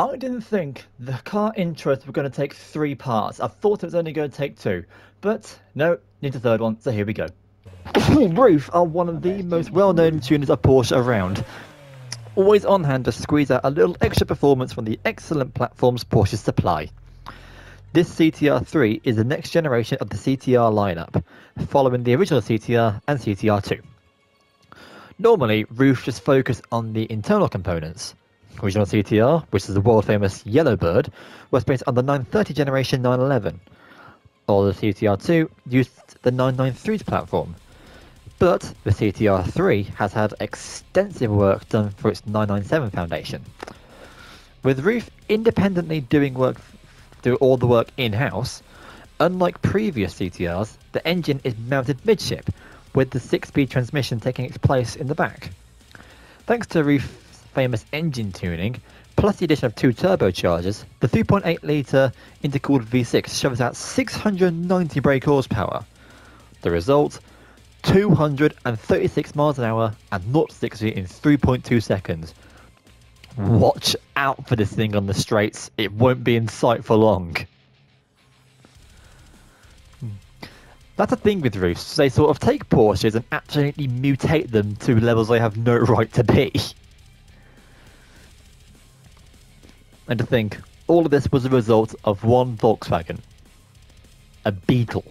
I didn't think the car intros were going to take three parts. I thought it was only going to take two. But no, need a third one, so here we go. RUF are one of the most well-known tuners of Porsche around. Always on hand to squeeze out a little extra performance from the excellent platforms Porsche supply. This CTR3 is the next generation of the CTR lineup, following the original CTR and CTR2. Normally, RUF just focus on the internal components. Original CTR, which is the world famous Yellowbird, was based on the 930 generation 911. All the CTR2 used the 993's platform, but the CTR3 has had extensive work done for its 997 foundation. With RUF independently doing work, do all the work in-house, unlike previous CTRs, the engine is mounted midship, with the 6-speed transmission taking its place in the back. Thanks to RUF's famous engine tuning, plus the addition of two turbochargers, the 3.8 litre intercooled V6 shoves out 690 brake horsepower. The result, 236 miles an hour and 0 60 in 3.2 seconds. Watch out for this thing on the straights, it won't be in sight for long. Hmm. That's the thing with RUFs. They sort of take Porsches and absolutely mutate them to levels they have no right to be. And to think, all of this was a result of one Volkswagen. A Beetle.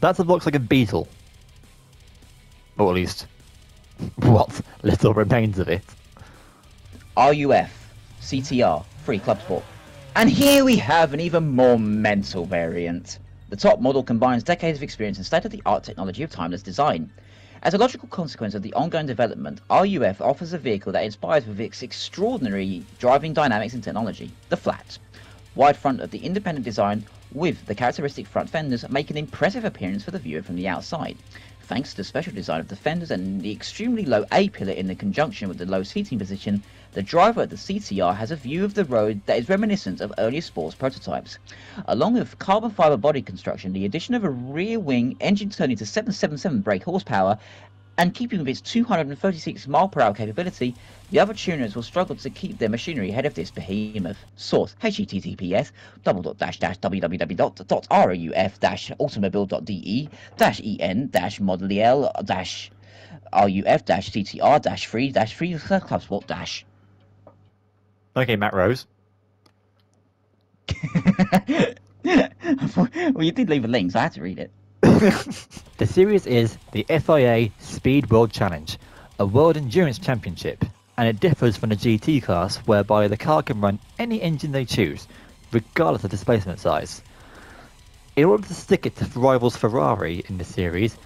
That's a Volkswagen Beetle. Or at least, what little remains of it. RUF, CTR, Free Club Sport. And here we have an even more mental variant. The top model combines decades of experience and state-of-the-art technology of timeless design. As a logical consequence of the ongoing development, RUF offers a vehicle that inspires with its extraordinary driving dynamics and technology, the flat. Wide front of the independent design with the characteristic front fenders make an impressive appearance for the viewer from the outside. Thanks to the special design of the fenders and the extremely low A-pillar in the conjunction with the low seating position, the driver at the CTR has a view of the road that is reminiscent of earlier sports prototypes. Along with carbon fiber body construction, the addition of a rear wing engine turning to 777 brake horsepower and keeping with its 236 mile per hour capability, the other tuners will struggle to keep their machinery ahead of this behemoth. Source https www.ruf-automobile.de en model ruf-ttr 3 3 clubsport dash Okay, Matt Rose. well, you did leave a link, so I had to read it. the series is the FIA Speed World Challenge, a world endurance championship, and it differs from the GT class whereby the car can run any engine they choose, regardless of displacement size. In order to stick it to rivals Ferrari in the series,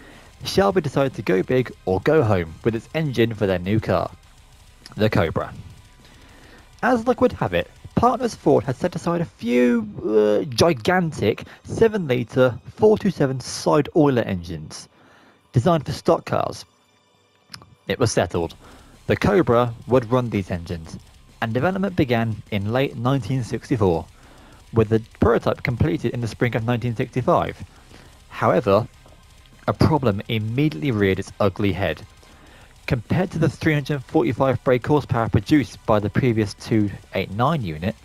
Shelby decided to go big or go home with its engine for their new car, the Cobra. As luck would have it, Partners Ford had set aside a few uh, gigantic 7 litre 427 side oiler engines designed for stock cars. It was settled. The Cobra would run these engines, and development began in late 1964, with the prototype completed in the spring of 1965. However, a problem immediately reared its ugly head. Compared to the 345 brake horsepower produced by the previous 289 unit,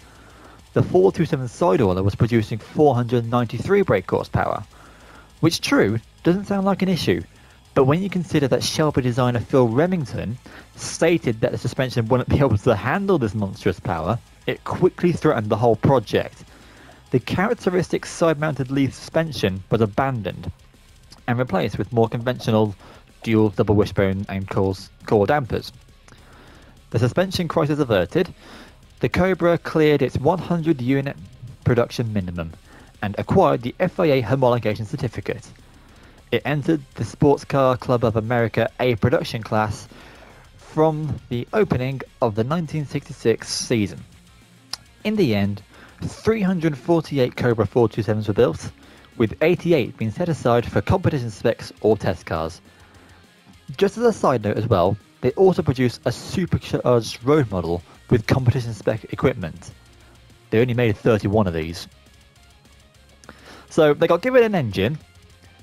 the 427 side oiler was producing 493 brake horsepower. Which true, doesn't sound like an issue, but when you consider that Shelby designer Phil Remington stated that the suspension wouldn't be able to handle this monstrous power, it quickly threatened the whole project. The characteristic side-mounted leaf suspension was abandoned and replaced with more conventional dual double wishbone and core, dampers. The suspension crisis averted, the Cobra cleared its 100 unit production minimum and acquired the FIA homologation certificate. It entered the Sports Car Club of America A production class from the opening of the 1966 season. In the end, 348 Cobra 427s were built, with 88 being set aside for competition specs or test cars. Just as a side note as well, they also produced a supercharged uh, road model with competition spec equipment. They only made 31 of these. So they got given an engine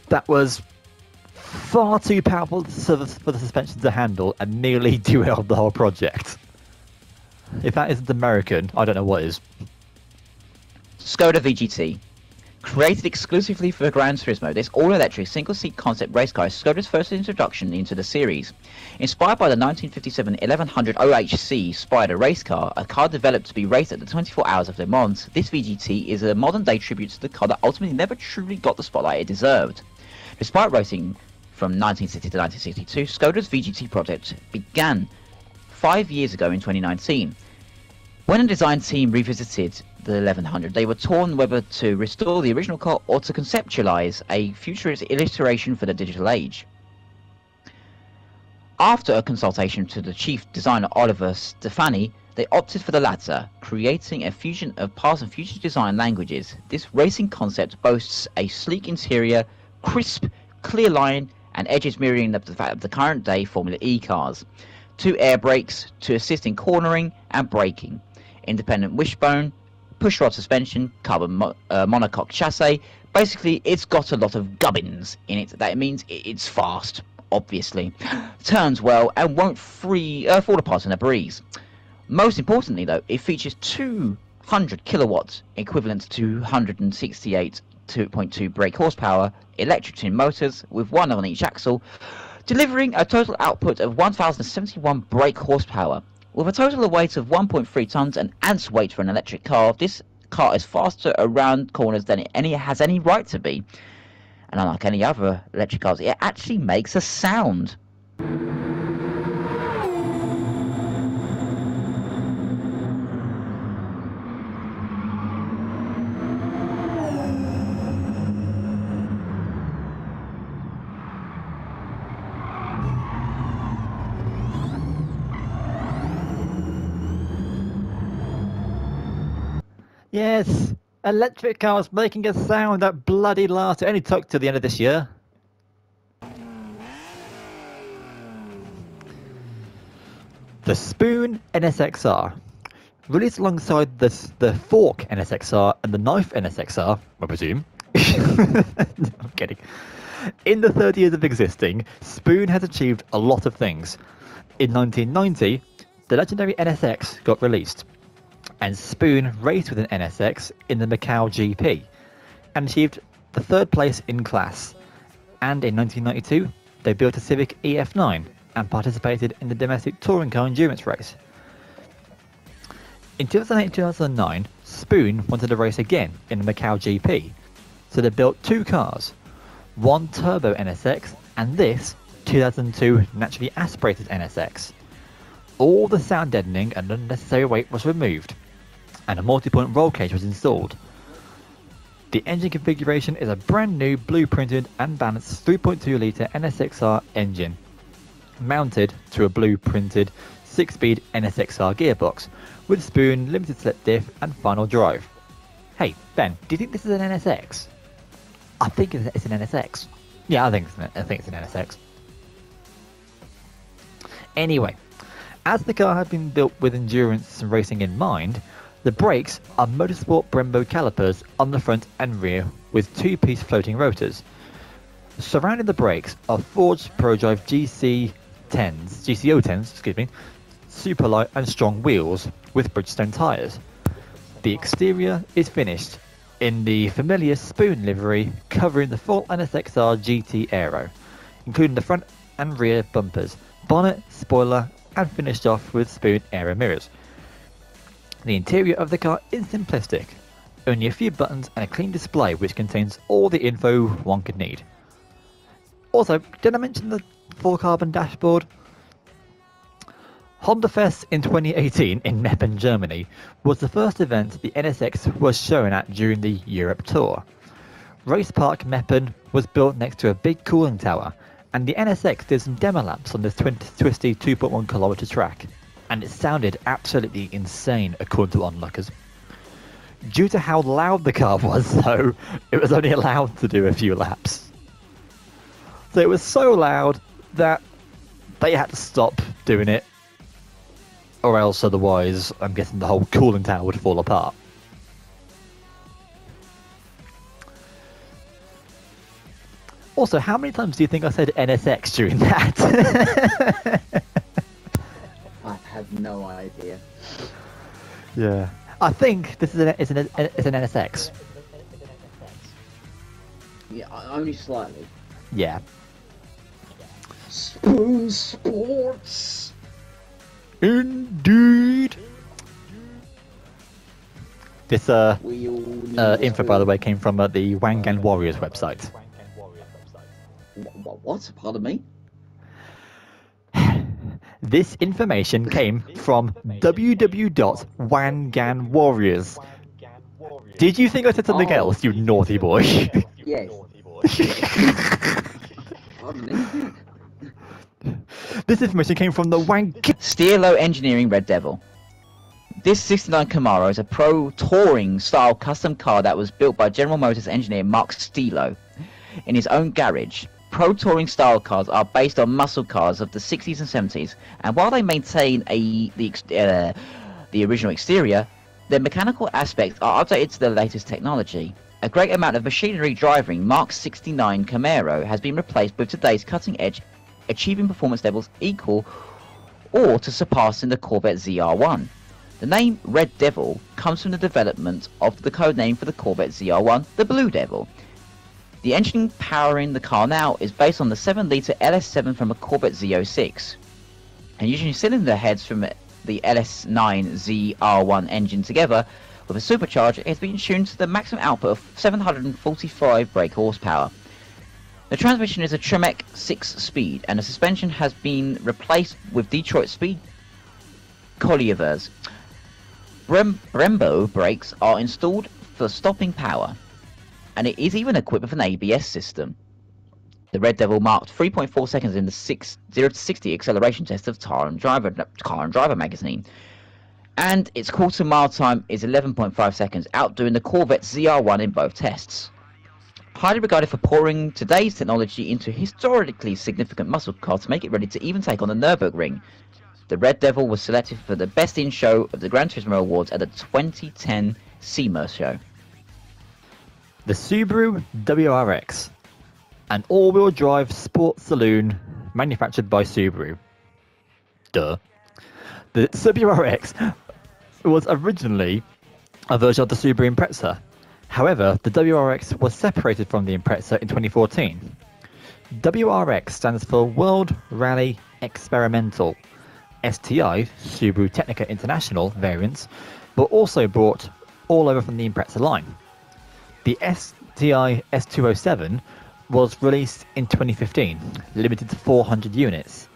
that was far too powerful for the, for the suspension to handle and nearly derailed the whole project. If that isn't American, I don't know what is. Skoda VGT. Created exclusively for Gran Turismo, this all-electric single-seat concept race car is Skoda's first introduction into the series. Inspired by the 1957 1100 OHC Spider race car, a car developed to be raced at the 24 Hours of Le Mans, this VGT is a modern-day tribute to the car that ultimately never truly got the spotlight it deserved. Despite racing from 1960 to 1962, Skoda's VGT project began five years ago in 2019. When a design team revisited the 1100, they were torn whether to restore the original car or to conceptualize a futuristic iteration for the digital age. After a consultation to the chief designer Oliver Stefani, they opted for the latter, creating a fusion of past and future design languages. This racing concept boasts a sleek interior, crisp, clear line, and edges mirroring the, the, the current day Formula E cars. Two air brakes to assist in cornering and braking independent wishbone, pushrod suspension, carbon mo- uh, monocoque chassis. Basically, it's got a lot of gubbins in it. That means it's fast, obviously. Turns well and won't free uh, fall apart in a breeze. Most importantly, though, it features 200 kilowatts, equivalent to 268 2.2 brake horsepower, electric twin motors with one on each axle, delivering a total output of 1071 brake horsepower. With a total weight of 1.3 tons and ants weight for an electric car, this car is faster around corners than it any has any right to be. And unlike any other electric cars, it actually makes a sound. Yes, electric cars making a sound that bloody last. It only took to the end of this year. The Spoon NSXR. Released alongside the, the Fork NSXR and the Knife NSXR, I presume. I'm kidding. In the 30 years of existing, Spoon has achieved a lot of things. In 1990, the legendary NSX got released and Spoon raced with an NSX in the Macau GP and achieved the third place in class. And in 1992, they built a Civic EF9 and participated in the domestic touring car endurance race. In 2008 2009, Spoon wanted to race again in the Macau GP, so they built two cars, one turbo NSX and this 2002 naturally aspirated NSX. All the sound deadening and unnecessary weight was removed, and a multi-point roll cage was installed. The engine configuration is a brand new blue-printed and balanced 3.2 litre NSXR engine, mounted to a blue-printed 6-speed NSXR gearbox with spoon, limited slip diff and final drive. Hey Ben, do you think this is an NSX? I think it's an NSX. Yeah, I think it's an, I think it's an NSX. Anyway, as the car had been built with endurance and racing in mind, the brakes are Motorsport Brembo calipers on the front and rear with two-piece floating rotors. Surrounding the brakes are forged ProDrive GC10s, GCO10s, excuse me, super light and strong wheels with Bridgestone tyres. The exterior is finished in the familiar spoon livery covering the full NSXR GT Aero, including the front and rear bumpers, bonnet, spoiler and finished off with spoon aero mirrors. The interior of the car is simplistic, only a few buttons and a clean display which contains all the info one could need. Also, did I mention the full carbon dashboard? Honda Fest in 2018 in Meppen, Germany was the first event the NSX was shown at during the Europe tour. Race Park Meppen was built next to a big cooling tower and the NSX did some demo laps on this twisty 2.1 kilometer track, and it sounded absolutely insane according to onlookers. Due to how loud the car was, though, it was only allowed to do a few laps. So it was so loud that they had to stop doing it, or else otherwise, I'm guessing the whole cooling tower would fall apart. Also, how many times do you think I said NSX during that? I have no idea. yeah. I think this is an, it's an, it's an NSX. Yeah, only slightly. Yeah. Spoon Sports. Indeed. This uh, We all need uh, info, by the way, came from uh, the Wangan Warriors website. Wh- wh- What? Pardon me? This information came from www.wangan Warriors. Did you think I said something Oh. else, you naughty boy? Yes. Pardon me. this information came from the Wangan. Stielow Engineering Red Devil. This 69 Camaro is a pro touring style custom car that was built by General Motors engineer Mark Stielow in his own garage. Pro touring style cars are based on muscle cars of the 60s and 70s, and while they maintain a the uh, the original exterior, their mechanical aspects are updated to the latest technology. A great amount of machinery driving Mark 69 Camaro has been replaced with today's cutting edge, achieving performance levels equal or to surpassing the Corvette ZR1. The name Red Devil comes from the development of the code name for the Corvette ZR1, the Blue Devil. The engine powering the car now is based on the 7-litre LS7 from a Corvette Z06, and using cylinder heads from the LS9 ZR1 engine together with a supercharger, it has been tuned to the maximum output of 745 brake horsepower. The transmission is a Tremec 6-speed, and the suspension has been replaced with Detroit Speed coilovers. Brem- Brembo brakes are installed for stopping power, and it is even equipped with an ABS system. The Red Devil marked 3.4 seconds in the 6, 0 to 60 acceleration test of and Driver, Car and Driver magazine, and its quarter mile time is 11.5 seconds, outdoing the Corvette ZR1 in both tests. Highly regarded for pouring today's technology into historically significant muscle car to make it ready to even take on the Nürburgring, the Red Devil was selected for the Best in Show of the Gran Turismo Awards at the 2010 SEMA show. The Subaru WRX, an all-wheel drive sports saloon manufactured by Subaru. Duh. The Subaru WRX was originally a version of the Subaru Impreza. However, the WRX was separated from the Impreza in 2014. WRX stands for World Rally Experimental. STI, Subaru Technica International variants, were also brought all over from the Impreza line. The STI S207 was released in 2015, limited to 400 units.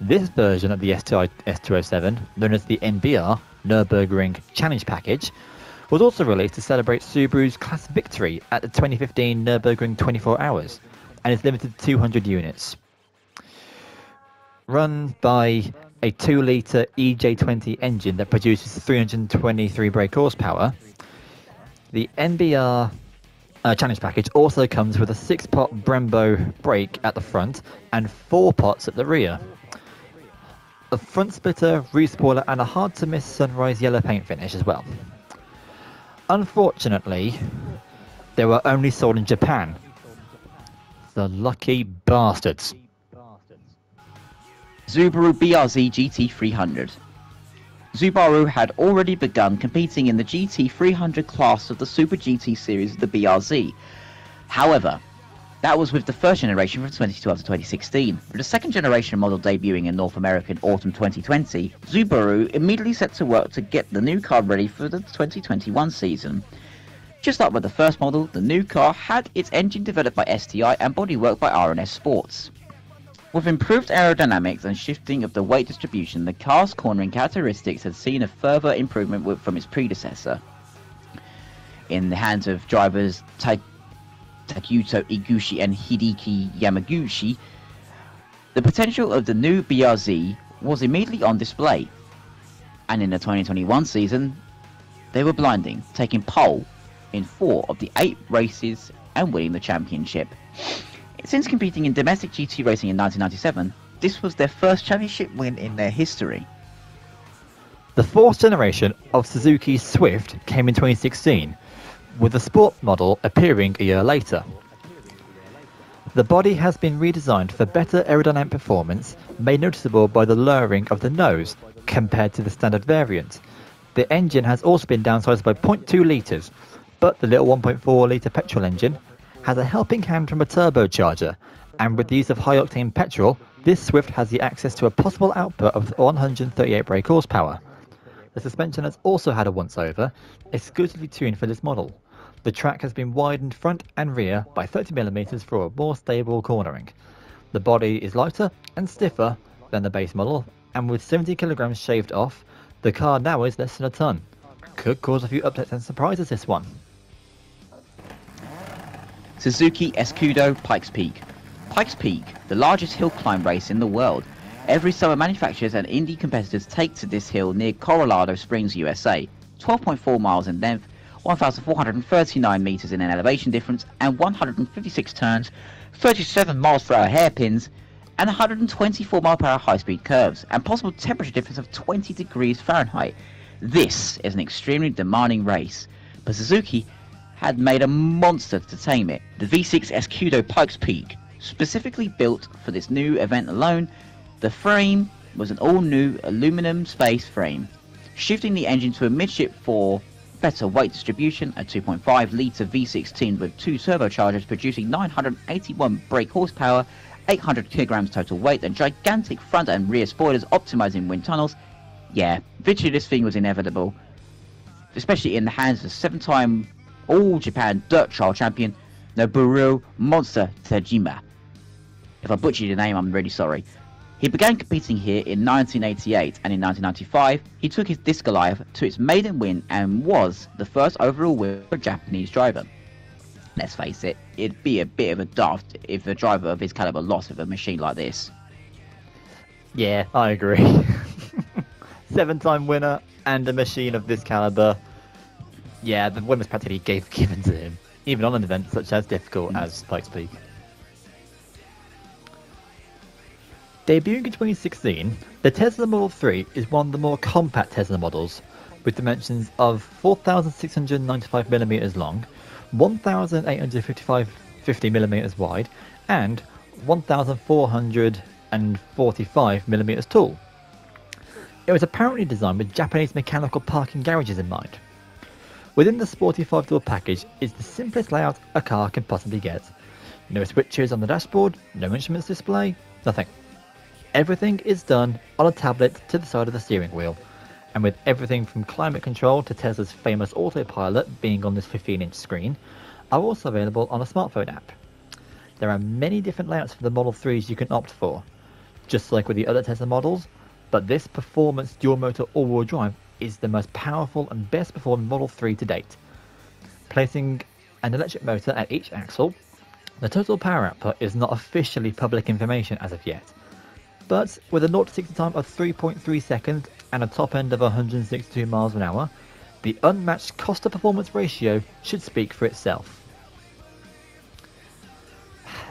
This version of the STI S207, known as the NBR Nürburgring Challenge Package, was also released to celebrate Subaru's class victory at the 2015 Nürburgring 24 Hours, and is limited to 200 units. Run by a 2-litre EJ20 engine that produces 323 brake horsepower, the NBR uh, challenge package also comes with a six-pot Brembo brake at the front and four pots at the rear. A front splitter, rear spoiler, and a hard-to-miss sunrise yellow paint finish as well. Unfortunately, they were only sold in Japan. The lucky bastards. Subaru BRZ GT300. Subaru had already begun competing in the GT300 class of the Super GT series of the BRZ. However, that was with the first generation from 2012 to 2016. With the second generation model debuting in North America in autumn 2020, Subaru immediately set to work to get the new car ready for the 2021 season. Just like with the first model, the new car had its engine developed by STI and bodywork by R&D Sports. With improved aerodynamics and shifting of the weight distribution, the car's cornering characteristics had seen a further improvement from its predecessor. In the hands of drivers Ta- Takuto Iguchi and Hideki Yamaguchi, the potential of the new BRZ was immediately on display. And in the 2021 season, they were blinding, taking pole in four of the eight races and winning the championship. Since competing in domestic GT racing in 1997, this was their first championship win in their history. The fourth generation of Suzuki Swift came in 2016, with the sport model appearing a year later. The body has been redesigned for better aerodynamic performance, made noticeable by the lowering of the nose compared to the standard variant. The engine has also been downsized by 0.2 litres, but the little 1.4 litre petrol engine has a helping hand from a turbocharger, and with the use of high octane petrol, this Swift has the access to a possible output of 138 brake horsepower. The suspension has also had a once over, exclusively tuned for this model. The track has been widened front and rear by 30mm for a more stable cornering. The body is lighter and stiffer than the base model, and with 70 kilograms shaved off, the car now weighs less than a ton. Could cause a few upsets and surprises this one. Suzuki Escudo Pikes Peak. Pikes Peak, the largest hill climb race in the world. Every summer manufacturers and indie competitors take to this hill near Colorado Springs, USA. 12.4 miles in length, 1,439 meters in an elevation difference, and 156 turns, 37 miles per hour hairpins, and 124 mile per hour high speed curves, and possible temperature difference of 20 degrees Fahrenheit. This is an extremely demanding race, but Suzuki had made a monster to tame it. The V6 Escudo Pikes Peak, specifically built for this new event alone, the frame was an all-new aluminum space frame, shifting the engine to a midship for better weight distribution, a 2.5 litre V16 with two turbochargers producing 981 brake horsepower, 800 kilograms total weight, and gigantic front and rear spoilers optimizing wind tunnels. Yeah, victory this thing was inevitable, especially in the hands of seven-time All Japan Dirt Trial champion Noboru Monster Tajima. If I butchered your name, I'm really sorry. He began competing here in 1988 and in 1995 he took his Disc Goliath to its maiden win and was the first overall win for a Japanese driver. Let's face it, it'd be a bit of a daft if a driver of his caliber lost with a machine like this. Yeah, I agree. Seven time winner and a machine of this caliber. Yeah, the win was practically gave, given to him, even on an event such as difficult mm. as Pikes Peak. Debuting in 2016, the Tesla Model 3 is one of the more compact Tesla models, with dimensions of 4,695mm long, 1,855mm wide, and 1,445mm tall. It was apparently designed with Japanese mechanical parking garages in mind. Within the sporty 5-door package is the simplest layout a car can possibly get. No switches on the dashboard, no instruments display, nothing. Everything is done on a tablet to the side of the steering wheel, and with everything from climate control to Tesla's famous autopilot being on this 15 inch screen, are also available on a smartphone app. There are many different layouts for the Model 3s you can opt for, just like with the other Tesla models, but this performance dual motor all wheel drive is the most powerful and best performing Model 3 to date. Placing an electric motor at each axle, the total power output is not officially public information as of yet but with a 0 to 60 time of 3.3 seconds and a top end of 162 miles an hour, the unmatched cost to performance ratio should speak for itself.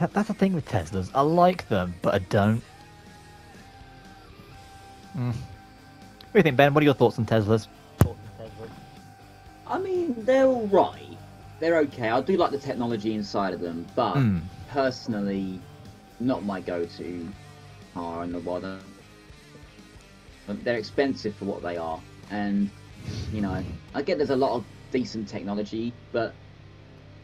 That's the thing with Teslas. I like them, but I don't. Mm. What do you think, Ben? What are your thoughts on Teslas? I mean, they're alright. They're okay. I do like the technology inside of them, but mm. personally, not my go-to car in the world. They're expensive for what they are, and you know, I get there's a lot of decent technology, but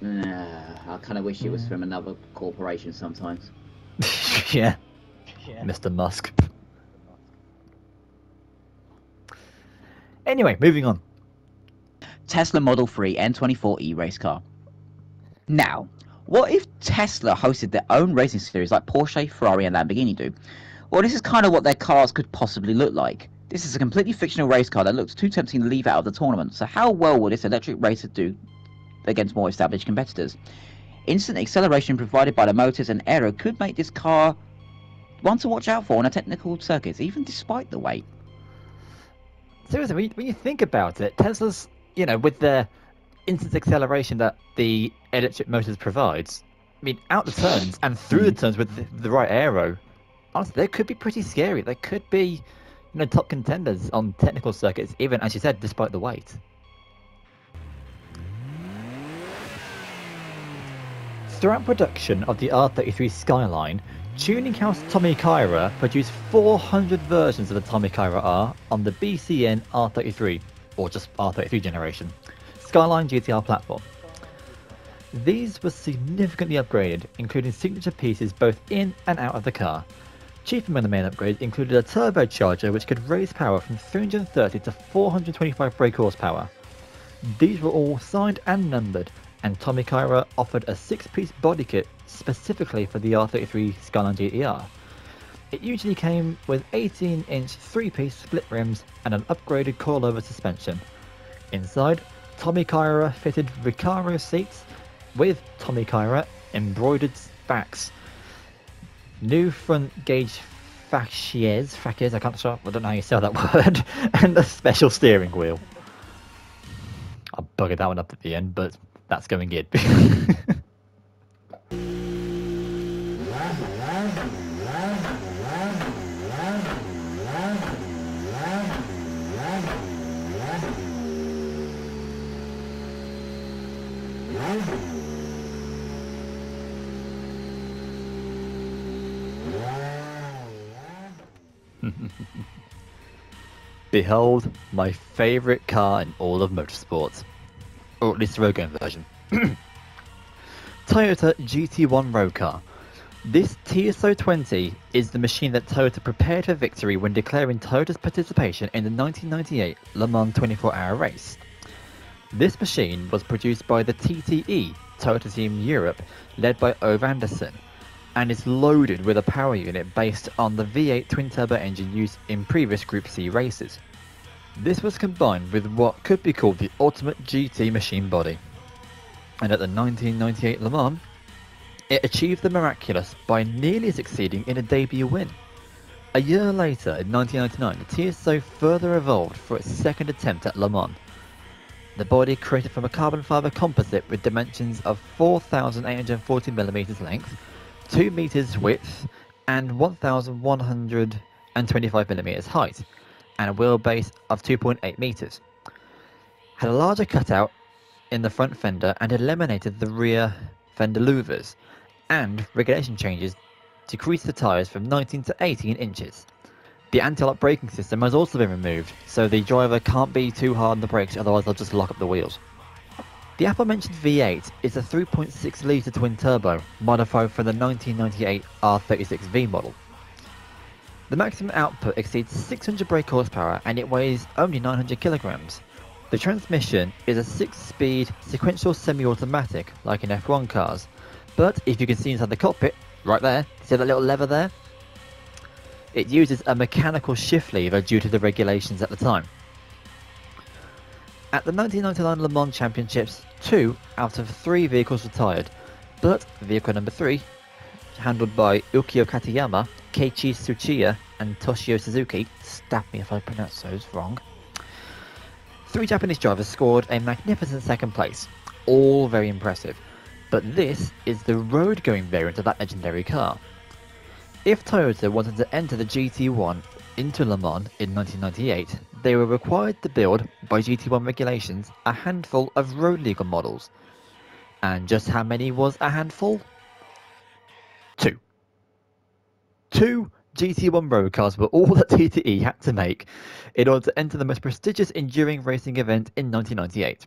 uh, I kind of wish it was from another corporation sometimes. yeah. yeah, Mr. Musk. Anyway, moving on. Tesla Model 3 N24e race car. Now, what if Tesla hosted their own racing series like Porsche, Ferrari, and Lamborghini do? Well, this is kind of what their cars could possibly look like. This is a completely fictional race car that looks too tempting to leave out of the tournament, so how well will this electric racer do against more established competitors? Instant acceleration provided by the motors and aero could make this car one to watch out for on a technical circuit, even despite the weight. Seriously, when you think about it, Tesla's, you know, with their instant acceleration that the electric motors provides, I mean, out the turns and through the turns with the, the right aero, honestly, they could be pretty scary. They could be, you know, top contenders on technical circuits, even as you said, despite the weight. Throughout production of the R33 Skyline, Tuning House Tommy Kaira produced 400 versions of the Tommy Kaira R on the BCN R33, or just R33 generation, Skyline GTR platform. These were significantly upgraded, including signature pieces both in and out of the car. Chief among the main upgrades included a turbocharger which could raise power from 330 to 425 brake horsepower. These were all signed and numbered, and Tommy Kaira offered a six-piece body kit specifically for the R33 Skyline GTR. It usually came with 18-inch three-piece split rims and an upgraded coilover suspension. Inside, Tommy Kaira fitted Recaro seats with Tommy Kaira embroidered backs. New front gauge fascias, fascias, I can't show, I don't know how you say that word, and a special steering wheel. I buggered that one up at the end, but that's going good. Behold my favourite car in all of motorsports. Or at least the road going version. Toyota GT1 road car. This TS020 is the machine that Toyota prepared for victory when declaring Toyota's participation in the 1998 Le Mans 24 hour race. This machine was produced by the TTE, Toyota Team Europe, led by Ove Andersson, and is loaded with a power unit based on the V8 twin-turbo engine used in previous Group C races. This was combined with what could be called the ultimate GT machine body. And at the 1998 Le Mans, it achieved the miraculous by nearly succeeding in a debut win. A year later, in 1999, the TSO further evolved for its second attempt at Le Mans. The body created from a carbon fibre composite with dimensions of 4,840mm length 2 meters width and 1,125 millimeters height, and a wheelbase of 2.8 meters. Had a larger cutout in the front fender and eliminated the rear fender louvers, and regulation changes decreased the tyres from 19 to 18 inches. The anti-lock braking system has also been removed, so the driver can't be too hard on the brakes, otherwise they'll just lock up the wheels. The aforementioned V8 is a 3.6 litre twin turbo modified for the 1998 R36V model. The maximum output exceeds 600 brake horsepower and it weighs only 900 kilograms. The transmission is a 6-speed sequential semi-automatic like in F1 cars, but if you can see inside the cockpit, right there, see that little lever there? It uses a mechanical shift lever due to the regulations at the time. At the 1999 Le Mans Championships, two out of three vehicles retired, but vehicle number three, handled by Ukyo Katayama, Keiichi Tsuchiya, and Toshio Suzuki, stab me if I pronounce those wrong. Three Japanese drivers scored a magnificent second place, all very impressive, but this is the road-going variant of that legendary car. If Toyota wanted to enter the GT1 into Le Mans in 1998, they were required to build, by GT1 regulations, a handful of road legal models. And just how many was a handful? Two. Two GT1 road cars were all that TTE had to make in order to enter the most prestigious enduring racing event in 1998.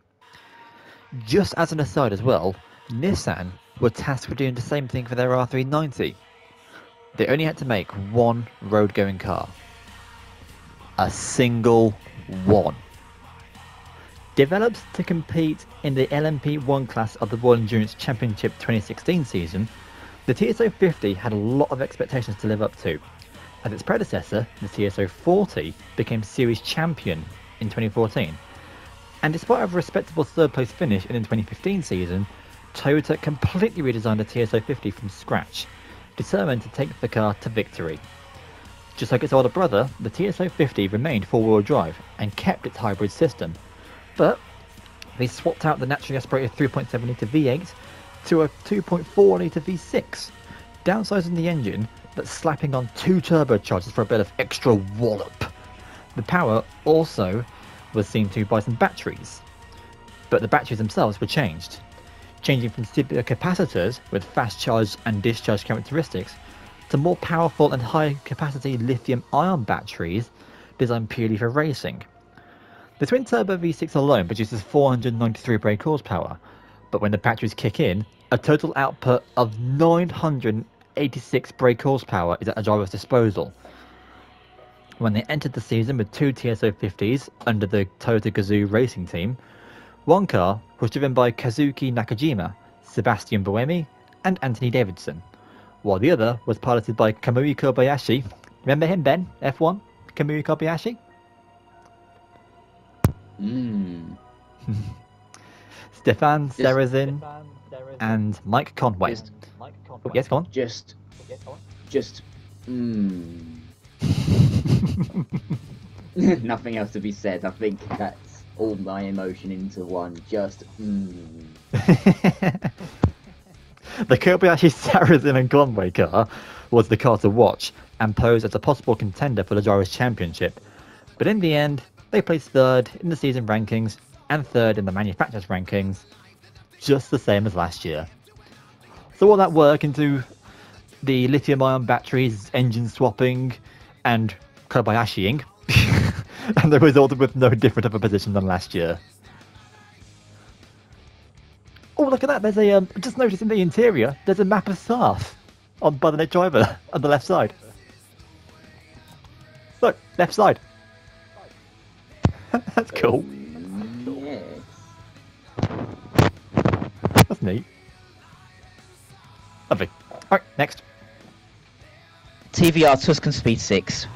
Just as an aside as well, Nissan were tasked with doing the same thing for their R390. They only had to make one road going car a single one. Developed to compete in the LMP1 class of the World Endurance Championship 2016 season, the TS050 had a lot of expectations to live up to, as its predecessor, the TS040, became series champion in 2014. And despite a respectable third place finish in the 2015 season, Toyota completely redesigned the TS050 from scratch, determined to take the car to victory. Just like its older brother, the TS050 remained four-wheel drive and kept its hybrid system, but they swapped out the naturally aspirated 3.7 litre V8 to a 2.4 litre V6, downsizing the engine but slapping on two turbochargers for a bit of extra wallop. The power also was seen to by some batteries, but the batteries themselves were changed. changing from simpler capacitors with fast charge and discharge characteristics to more powerful and high capacity lithium ion batteries designed purely for racing. The twin turbo V6 alone produces 493 brake horsepower, but when the batteries kick in, a total output of 986 brake horsepower is at a driver's disposal. When they entered the season with two TS050s under the Toyota Gazoo racing team, one car was driven by Kazuki Nakajima, Sebastian Buemi, and Anthony Davidson, while the other was piloted by Kamui Kobayashi. Remember him, Ben? F1? Kamui Kobayashi? Mm. Stefan Just- Sarrazin and Mike Conway. Just- Oh, yes, go on. Just, just, mm. Nothing else to be said. I think that's all my emotion into one. Just, mm. the Kobayashi Sarrazin and Conway car was the car to watch and posed as a possible contender for the Drivers' Championship. But in the end, they placed third in the season rankings and third in the manufacturers' rankings, just the same as last year. So all that work into the lithium-ion batteries, engine swapping, and Kobayashiing, and they resulted with no different of a position than last year. Oh, look at that! There's a um, just noticed in the interior. There's a map of Sarthe on by the driver on the left side. Look, left side. That's cool. Neat. Lovely. All right, next. TVR Tuscan Speed 6.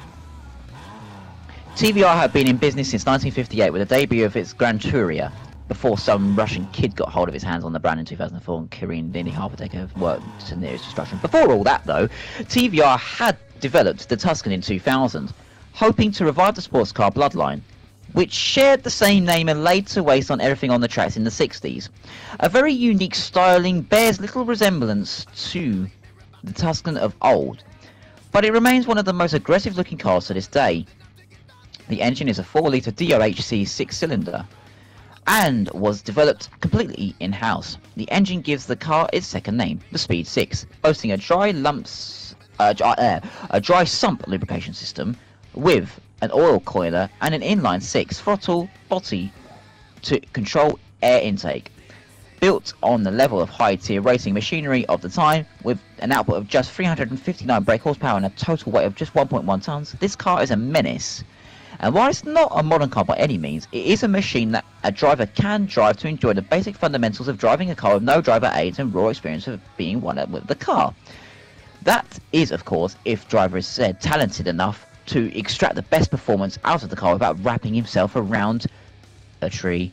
TVR had been in business since 1958 with the debut of its Grantura, before some Russian kid got hold of his hands on the brand in 2004 and careened nearly half a decade of work to near its destruction. Before all that, though, TVR had developed the Tuscan in 2000, hoping to revive the sports car bloodline, which shared the same name and laid to waste on everything on the tracks in the 60s. A very unique styling bears little resemblance to the Tuscan of old, but it remains one of the most aggressive looking cars to this day. The engine is a 4 litre DOHC 6 cylinder and was developed completely in house. The engine gives the car its second name, the Speed 6, boasting a dry lumps, uh, a dry sump lubrication system with an oil coiler and an inline 6 throttle body to control air intake. Built on the level of high tier racing machinery of the time, with an output of just 359 brake horsepower and a total weight of just 1.1 tons, this car is a menace. And while it's not a modern car by any means, it is a machine that a driver can drive to enjoy the basic fundamentals of driving a car with no driver aids and raw experience of being one with the car. That is, of course, if driver is said talented enough to extract the best performance out of the car without wrapping himself around a tree.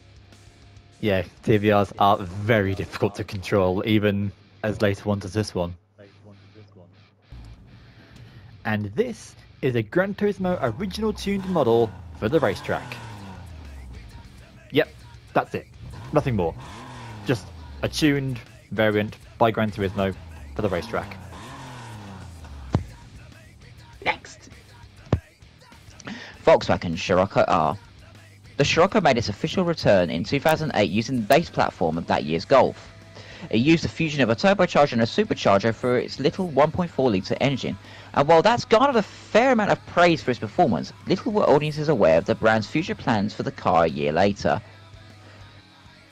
Yeah, TVRs are very difficult to control, even as later ones as this one. And this is a Gran Turismo original tuned model for the racetrack. Yep, that's it. Nothing more. Just a tuned variant by Gran Turismo for the racetrack. Next. Volkswagen Scirocco R. The Scirocco made its official return in 2008 using the base platform of that year's Golf. It used a fusion of a turbocharger and a supercharger for its little 1.4 litre engine, and while that's garnered a fair amount of praise for its performance, little were audiences aware of the brand's future plans for the car a year later.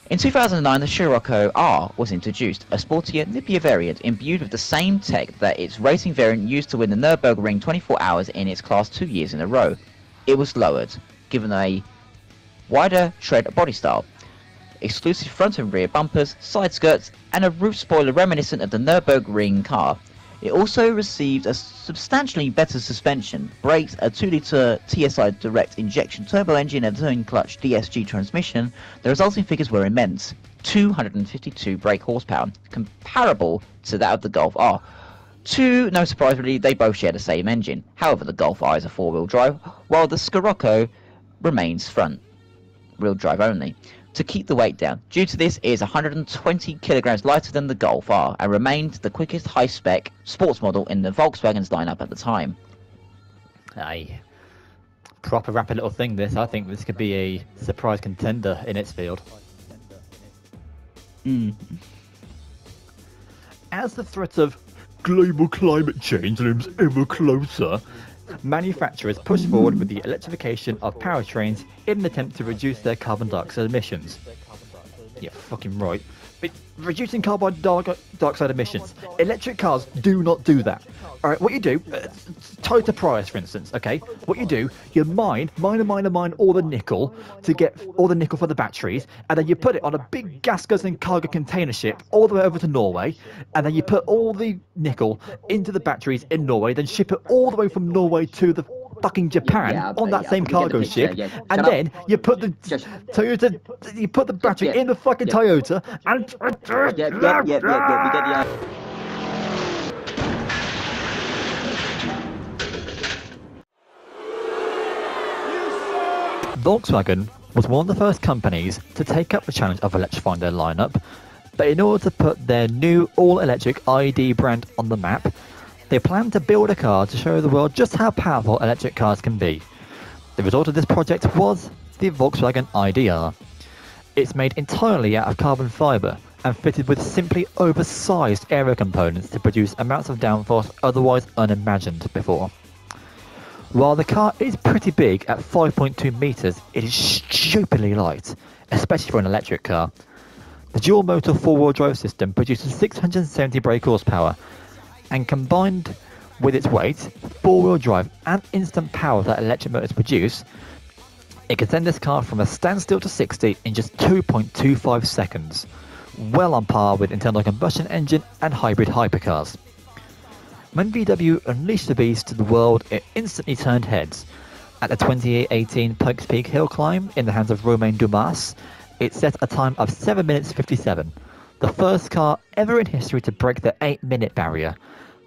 In 2009, the Scirocco R was introduced, a sportier, nippier variant imbued with the same tech that its racing variant used to win the Nürburgring 24 hours in its class two years in a row. It was lowered, given a wider tread body style, exclusive front and rear bumpers, side skirts, and a roof spoiler reminiscent of the Nürburgring car. It also received a substantially better suspension, brakes, a 2-litre TSI direct injection turbo engine, and a twin clutch DSG transmission. The resulting figures were immense 252 brake horsepower, comparable to that of the Golf R. Two, no surprise really, they both share the same engine. However, the Golf R is a four-wheel drive, while the Scirocco remains front wheel drive only to keep the weight down. Due to this, it is 120 kilograms lighter than the Golf R and remained the quickest high-spec sports model in the Volkswagen's lineup at the time. Aye. Proper rapid little thing this. I think this could be a surprise contender in its field. Mm. as the threat of global climate change looms ever closer, manufacturers push forward with the electrification of powertrains in an attempt to reduce their carbon dioxide emissions. Yeah, fucking right. But reducing carbon di- dioxide emissions. Electric cars do not do that. All right, what you do, uh, Toyota Prius, for instance. Okay, what you do, you mine, mine, and mine, and mine all the nickel to get all the nickel for the batteries, and then you put it on a big gas guzzling cargo container ship all the way over to Norway, and then you put all the nickel into the batteries in Norway, then ship it all the way from Norway to the fucking Japan yeah, on that yeah, same we get the cargo picture, ship, yeah. and up. then you put the Just- Toyota, you put the battery Yeah, in the fucking yeah. Toyota, and yep, yep, we get the. Volkswagen was one of the first companies to take up the challenge of electrifying their lineup, but in order to put their new all-electric ID brand on the map, they planned to build a car to show the world just how powerful electric cars can be. The result of this project was the Volkswagen IDR. It's made entirely out of carbon fibre and fitted with simply oversized aero components to produce amounts of downforce otherwise unimagined before. While the car is pretty big at 5.2 meters, it is stupidly light, especially for an electric car. The dual motor four wheel drive system produces 670 brake horsepower, and combined with its weight, four wheel drive, and instant power that electric motors produce, it can send this car from a standstill to 60 in just 2.25 seconds, well on par with internal combustion engine and hybrid hypercars. When VW unleashed the beast to the world, it instantly turned heads. At the 2018 Pikes Peak hill climb in the hands of Romain Dumas, it set a time of 7 minutes 57, the first car ever in history to break the 8 minute barrier.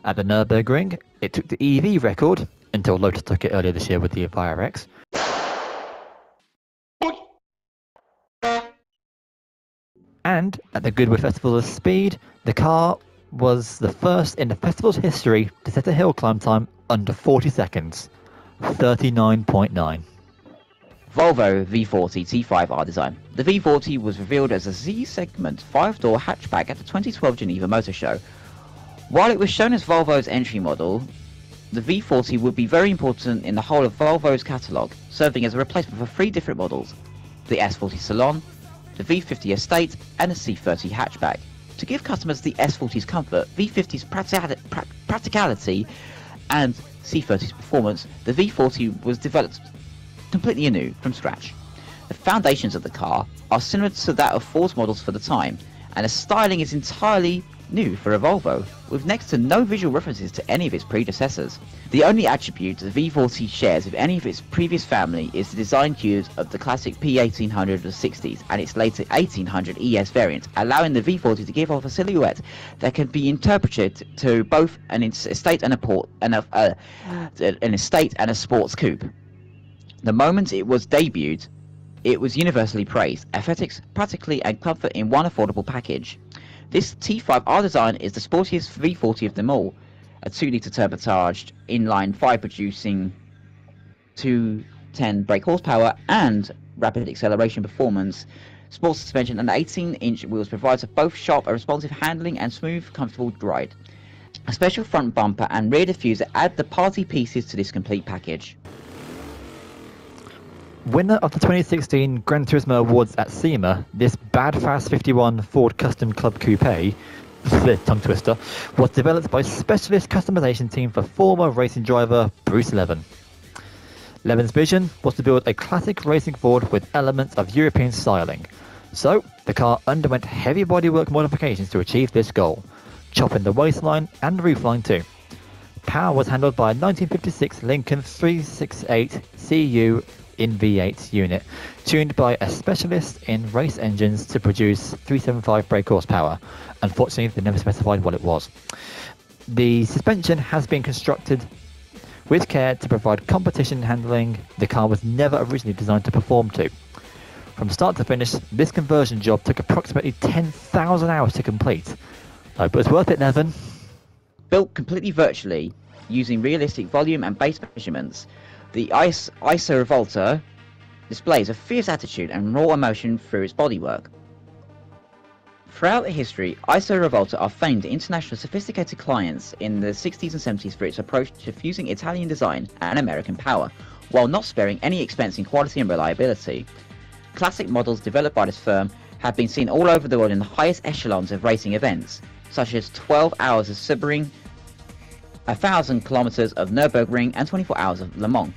At the Nürburgring, it took the EV record, until Lotus took it earlier this year with the Evija X. And at the Goodwood Festival of Speed, the car was the first in the festival's history to set a hill climb time under 40 seconds 39.9. Volvo V40 T5R design. The V40 was revealed as a C-segment five-door hatchback at the 2012 Geneva Motor Show. While it was shown as Volvo's entry model, the V40 would be very important in the whole of Volvo's catalogue, serving as a replacement for three different models, the S40 Salon, the V50 Estate, and the C30 hatchback. To give customers the S40's comfort, V50's practica- pra- practicality, and C30's performance, the V40 was developed completely anew from scratch. The foundations of the car are similar to that of Ford's models for the time, and the styling is entirely new for a Volvo, with next to no visual references to any of its predecessors. The only attribute the V40 shares with any of its previous family is the design cues of the classic P1800 of the 60s and its later 1800 ES variant, allowing the V40 to give off a silhouette that can be interpreted to both an estate and a port and a, uh, an estate and a sports coupe. The moment it was debuted, it was universally praised. Aesthetics, practically, and comfort in one affordable package. This T5R design is the sportiest V40 of them all. A 2-litre turbocharged inline 5 producing 210 brake horsepower and rapid acceleration performance. Sports suspension and 18-inch wheels provides a both sharp and responsive handling and smooth, comfortable ride. A special front bumper and rear diffuser add the party pieces to this complete package. Winner of the 2016 Gran Turismo Awards at SEMA, this Bad Fast 51 Ford Custom Club Coupe, tongue twister, was developed by specialist customization team for former racing driver Bruce Leven. Leven's vision was to build a classic racing Ford with elements of European styling. So, the car underwent heavy bodywork modifications to achieve this goal, chopping the waistline and roofline too. Power was handled by a 1956 Lincoln 368 CU in V8 unit, tuned by a specialist in race engines to produce 375 brake horsepower. Unfortunately, they never specified what it was. The suspension has been constructed with care to provide competition handling the car was never originally designed to perform to. From start to finish, this conversion job took approximately 10,000 hours to complete. But it's worth it, Nevin. Built completely virtually, using realistic volume and base measurements, the Ice ISO Rivolta displays a fierce attitude and raw emotion through its bodywork. Throughout the history, ISO Rivolta are famed international sophisticated clients in the 60s and 70s for its approach to fusing Italian design and American power, while not sparing any expense in quality and reliability. Classic models developed by this firm have been seen all over the world in the highest echelons of racing events, such as 12 hours of Sebring, 1,000 kilometers of Nürburgring, and 24 hours of Le Mans.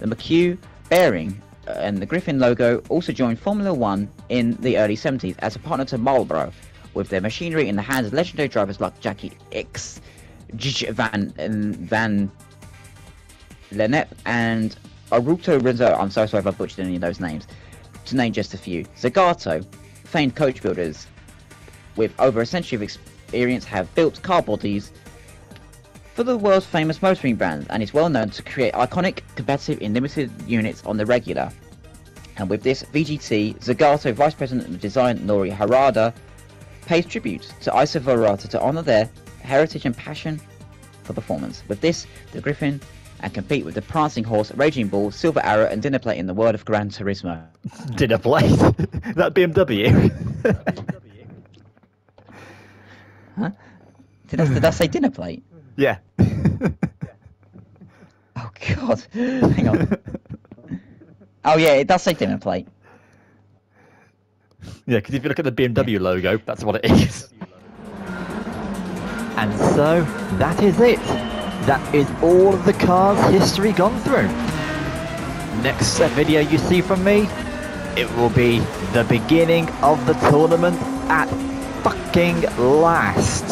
The McHugh bearing uh, and the Griffin logo also joined Formula One in the early 70s as a partner to Marlboro, with their machinery in the hands of legendary drivers like Jacky Ickx, Van Van Lennep, and Aruto Rizzo. I'm so sorry if I butchered any of those names. To name just a few, Zagato, famed coach builders with over a century of experience, have built car bodies for the world's famous motoring brands and is well known to create iconic, competitive, in limited units on the regular. And with this, VGT, Zagato Vice President of Design Nori Harada pays tribute to Iso Volata to honour their heritage and passion for performance. With this, the Griffin and compete with the Prancing Horse, Raging Bull, Silver Arrow, and Dinner Plate in the world of Gran Turismo. Dinner plate? that BMW? huh? Did I, did I say dinner plate? Yeah. oh God! Hang on. oh yeah, it does say dinner plate. Yeah, because if you look at the BMW logo, that's what it is. And so, that is it. That is all of the car's history gone through. Next video you see from me, it will be the beginning of the tournament at fucking last.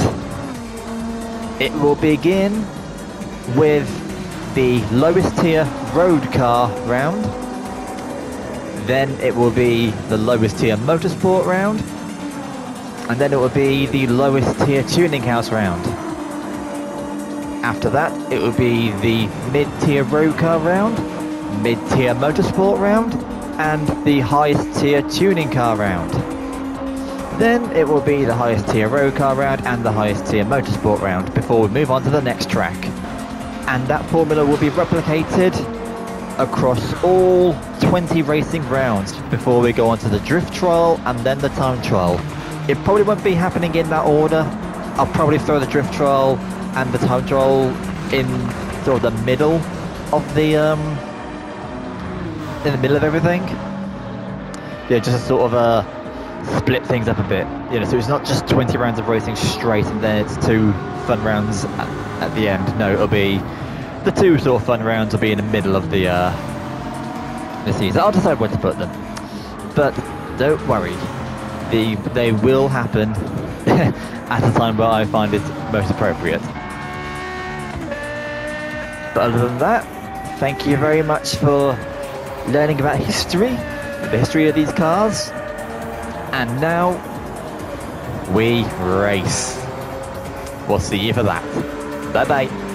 It will begin with the lowest tier road car round. Then it will be the lowest tier motorsport round. And then it will be the lowest tier tuning house round. After that, it will be the mid-tier road car round, mid-tier motorsport round, and the highest tier tuning car round. Then it will be the highest tier road car round and the highest tier motorsport round before we move on to the next track. And that formula will be replicated across all 20 racing rounds before we go on to the drift trial and then the time trial. It probably won't be happening in that order. I'll probably throw the drift trial and the time trial in sort of the middle of the um in the middle of everything. Yeah, just to sort of uh split things up a bit. You know, so it's not just 20 rounds of racing straight and then it's two fun rounds at, at the end. No, it'll be the two sort of fun rounds will be in the middle of the uh the season. I'll decide where to put them. But don't worry, the they will happen at a time where I find it most appropriate. But other than that, thank you very much for learning about history, the history of these cars. And now, we race. We'll see you for that. Bye bye.